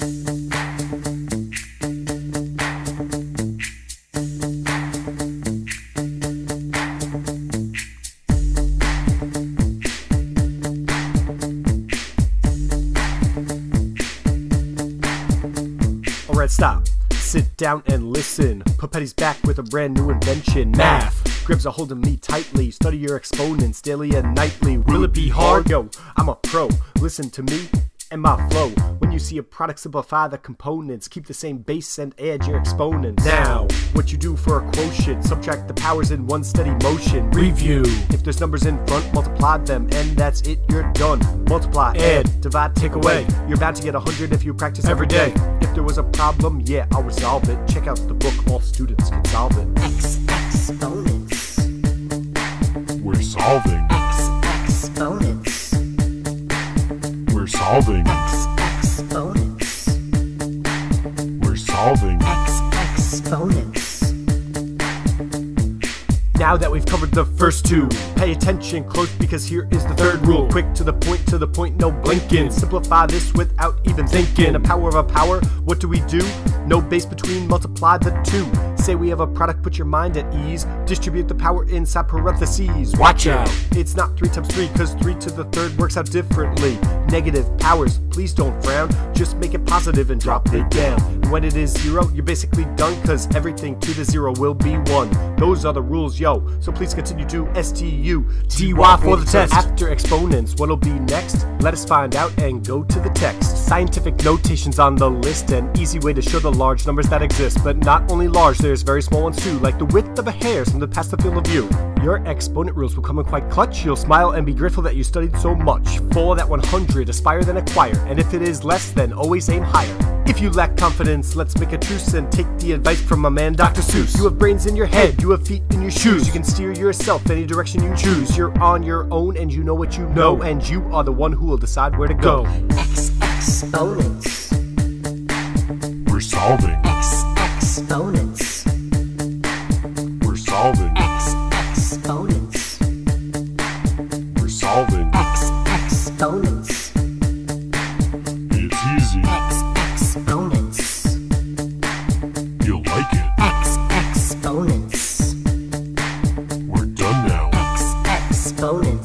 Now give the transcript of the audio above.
Alright, stop. Sit down and listen. Papetti's back with a brand new invention. Math grips a hold of me tightly. Study your exponents daily and nightly. Will it be hard? Yo, I'm a pro. Listen to me and my flow. When you see a product, simplify the components. Keep the same base and add your exponents. Now, what you do for a quotient, subtract the powers in one steady motion. Review. If there's numbers in front, multiply them, and that's it, you're done. Multiply, add, divide, take away. You're bound to get a hundred if you practice every day. If there was a problem, yeah, I'll resolve it. Check out the book, all students can solve it. X exponents. We're solving. X exponents. We're solving. X exponents. We're solving. X exponents. Now that we've covered the first two, pay attention close because here is the third rule. Quick to the point, to the point, no blinking. Simplify this without even thinking. A power of a power, what do we do? No base between, multiply the two. Say we have a product, put your mind at ease. Distribute the power inside parentheses. Watch out. It's not 3 times 3 because 3 to the third works out differently. Negative powers, please don't frown. Just make it positive and drop it down. And when it is 0, you're basically done because everything to the 0 will be 1. Those are the rules, yo. So please continue to S-T-U-T-Y for the test. After exponents, what'll be next? Let us find out and go to the text. Scientific notations on the list, an easy way to show the large numbers that exist. But not only large, there's very small ones too, like the width of a hair from the past the field of view. Your exponent rules will come in quite clutch. You'll smile and be grateful that you studied so much. For that 100, aspire then acquire. And if it is less, then always aim higher. If you lack confidence, let's make a truce and take the advice from my man Dr. Seuss. You have brains in your head, you have feet in your shoes. You can steer yourself any direction you choose. You're on your own and you know what you know, and you are the one who will decide where to go exponents. We're solving x exponents. We're solving x exponents. We're solving x exponents. It's easy. X exponents. You'll like it. X exponents. We're done now. X exponents.